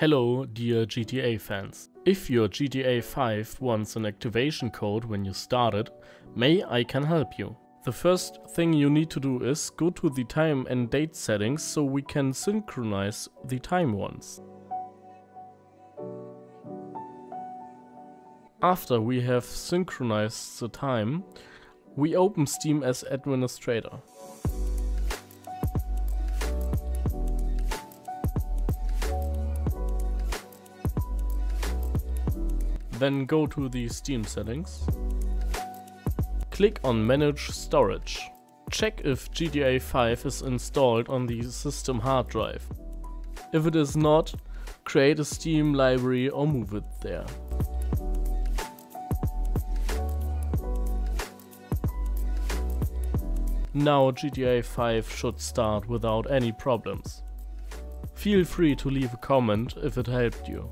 Hello dear GTA fans. If your GTA 5 wants an activation code when you start it, may I can help you. The first thing you need to do is go to the time and date settings so we can synchronize the time ones. After we have synchronized the time, we open Steam as administrator. Then go to the Steam settings. Click on Manage Storage. Check if GTA 5 is installed on the system hard drive. If it is not, create a Steam library or move it there. Now GTA 5 should start without any problems. Feel free to leave a comment if it helped you.